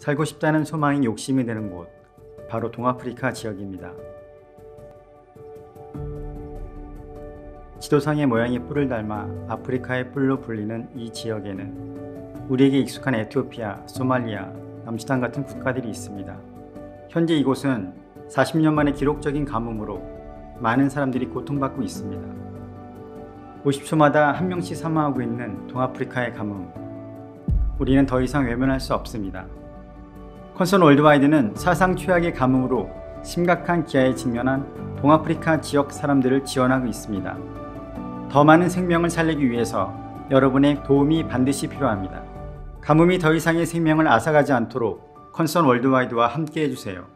살고 싶다는 소망이 욕심이 되는 곳, 바로 동아프리카 지역입니다. 지도상의 모양이 뿔을 닮아 아프리카의 뿔로 불리는 이 지역에는 우리에게 익숙한 에티오피아, 소말리아, 남수단 같은 국가들이 있습니다. 현재 이곳은 40년 만의 기록적인 가뭄으로 많은 사람들이 고통받고 있습니다. 50초마다 한 명씩 사망하고 있는 동아프리카의 가뭄. 우리는 더 이상 외면할 수 없습니다. Concern Worldwide는 사상 최악의 가뭄으로 심각한 기아에 직면한 동아프리카 지역 사람들을 지원하고 있습니다. 더 많은 생명을 살리기 위해서 여러분의 도움이 반드시 필요합니다. 가뭄이 더 이상의 생명을 앗아가지 않도록 Concern Worldwide와 함께 해주세요.